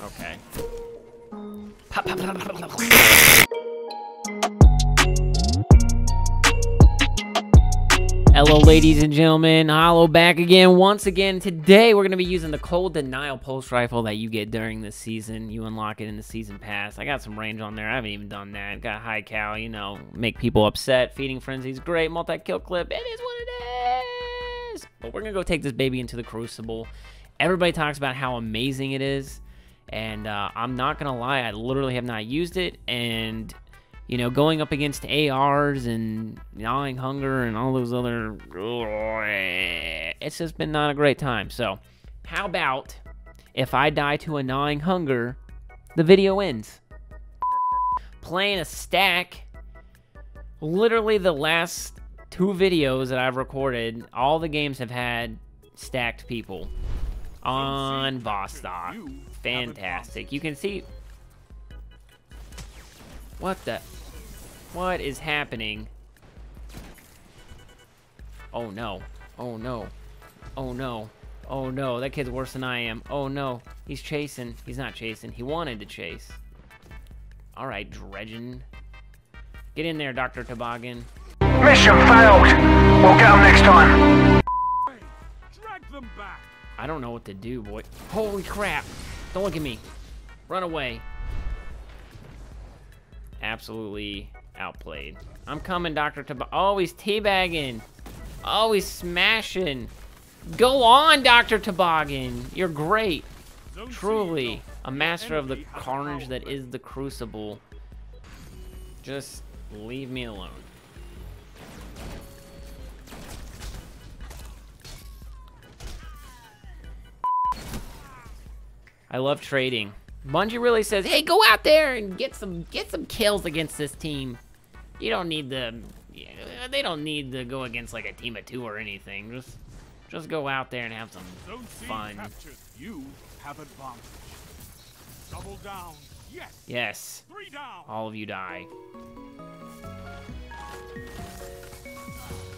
Okay. Hello, ladies and gentlemen. Hollow back again. Once again, today we're going to be using the Cold Denial Pulse Rifle that you get during the season. You unlock it in the season pass. I got some range on there. I haven't even done that. Got high cal, you know, make people upset. Feeding Frenzy's great. Multi-kill clip. It is what it is. But we're going to go take this baby into the Crucible. Everybody talks about how amazing it is. And uh, I'm not going to lie, I literally have not used it. And you know, going up against ARs and gnawing hunger and all those other, it's just been not a great time. So, how about if I die to a gnawing hunger, the video ends? Playing a stack, literally the last two videos that I've recorded, all the games have had stacked people on Vostok. Fantastic. You can see. What the? What is happening? Oh no. Oh no. Oh no. Oh no. That kid's worse than I am. Oh no. He's chasing. He's not chasing. He wanted to chase. Alright, dredging. Get in there, Dr. Toboggan. Mission failed. We'll get them next time. Drag them back. I don't know what to do, boy. Holy crap. Don't look at me. Run away. Absolutely outplayed. I'm coming, Dr. Toboggan. He's teabagging. He's smashing. Go on, Dr. Toboggan. You're great. Truly, a master of the carnage that is the Crucible. Just leave me alone. I love trading. Bungie really says, "Hey, go out there and get some get some kills against this team. You don't need the they don't need to go against like a team of two or anything. Just just go out there and have some fun." captured. You have advantage. Double down. Yes. Yes, Three down. all of you die.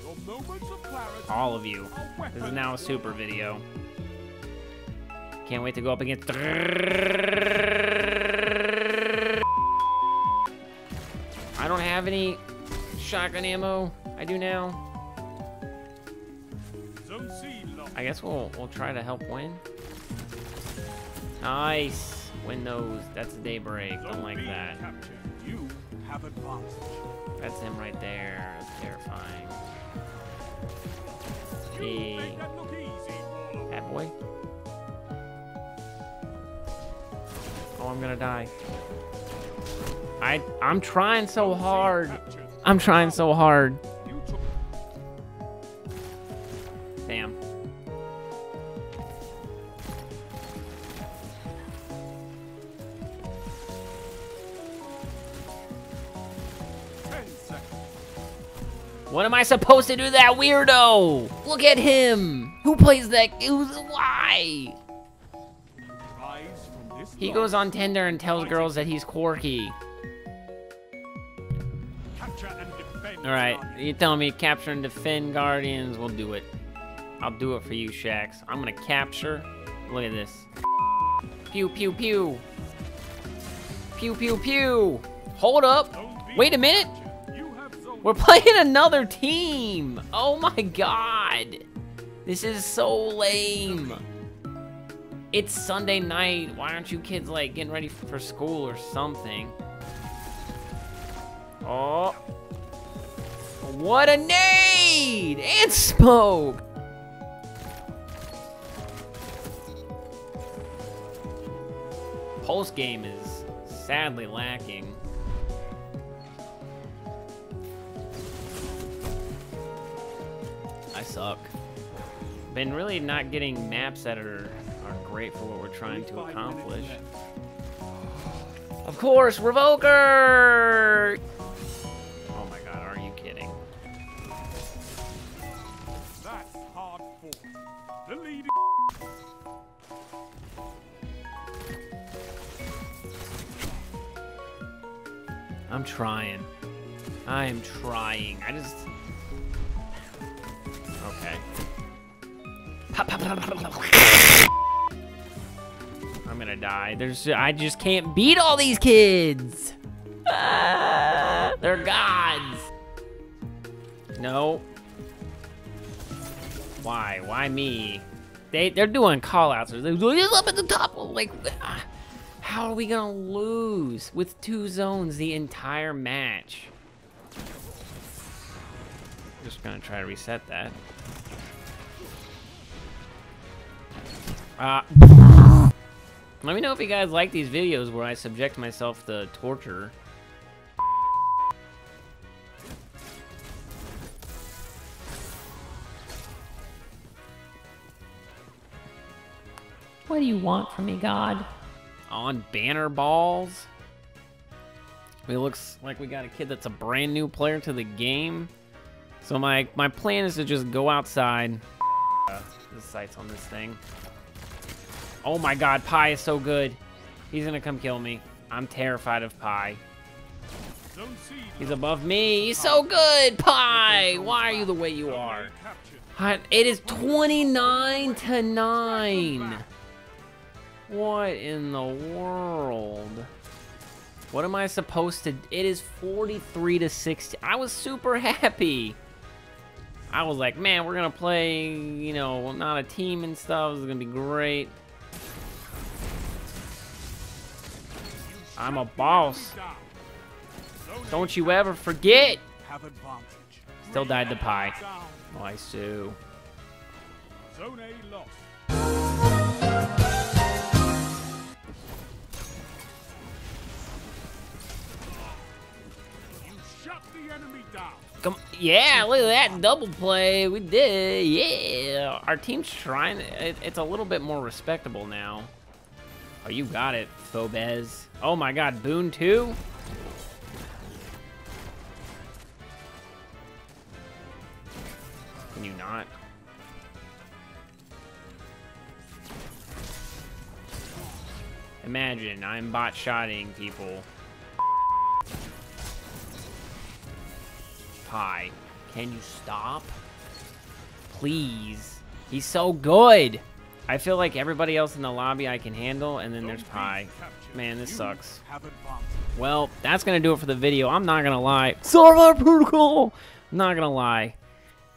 Your moments of clarity All of you. This is now a super video. Can't wait to go up against. I don't have any shotgun ammo. I do now. Zone C locked. I guess we'll we'll try to help win. Nice. Win those. That's daybreak. Don't like that. You have. That's him right there. That's terrifying. Hey. that look easy, Warlock. Bad boy. I'm gonna die. I I'm trying so hard. I'm trying so hard. Damn. What am I supposed to do that weirdo? Look at him. Who plays that? Who's why? Rise from this He goes on Tinder and tells girls that he's quirky. Capture and defend. All right, you telling me capture and defend Guardians? We'll do it. I'll do it for you, Shax. I'm gonna capture. Look at this. Pew pew pew. Pew pew pew. Hold up. Wait a minute. captured. You have zone We're playing another team. Oh my god. This is so lame. It's Sunday night. Why aren't you kids like getting ready for school or something? Oh. What a nade! And smoke! Pulse game is sadly lacking. I suck. Been really not getting maps that are, great for what we're trying to accomplish. Of course, Revoker! Oh my god, are you kidding? That's hard fought. The lead I'm trying. I am trying. I just. Okay. Gonna die. There's, I just can't beat all these kids. Ah, they're gods. No. Why? Why me? They they're doing call outs. They're up at the top. Like, how are we gonna lose with two zones the entire match? Just gonna try to reset that. Uh, let me know if you guys like these videos where I subject myself to torture. What do you want from me, God? On banner balls? It looks like we got a kid that's a brand new player to the game. So my, my plan is to just go outside. Uh, the sights on this thing. Oh my god, Pi is so good. He's gonna come kill me. I'm terrified of Pi. He's above me. He's so good, Pi. Why are you the way you are? It is 29 to 9. What in the world? What am I supposed to... It is 43 to 60. I was super happy. I was like, man, we're going to play, you know, not a team and stuff. This is going to be great. I'm a boss. Don't you ever forget. Still died to Pi. Nice too. Oh, Zone A lost. Come, yeah, look at that double play. We did. Yeah, our team's trying. It, it's a little bit more respectable now. Oh, you got it, Phobez. Oh my God, Boone too. Can you not? Imagine I'm bot shotting people. Pi. Can you stop? Please. He's so good. I feel like everybody else in the lobby I can handle, and then there's Pi. Man, this sucks. Well, that's going to do it for the video. I'm not going to lie. Sarvar Protocol! Not going to lie.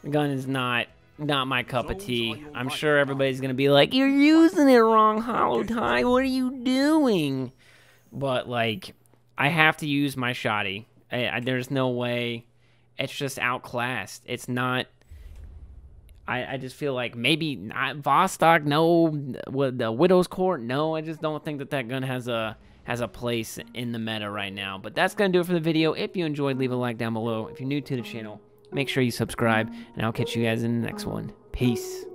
The gun is not not my cup of tea. I'm sure everybody's going to be like, you're using it wrong, Hollowtide. What are you doing? But, like, I have to use my shoddy. I, I, there's no way it's just outclassed. It's not. I, I just feel like maybe not Vostok, no, the Widow's Court, no. I just don't think that that gun has a has a place in the meta right now. But that's gonna do it for the video. If you enjoyed, leave a like down below. If you're new to the channel, make sure you subscribe, and I'll catch you guys in the next one. Peace.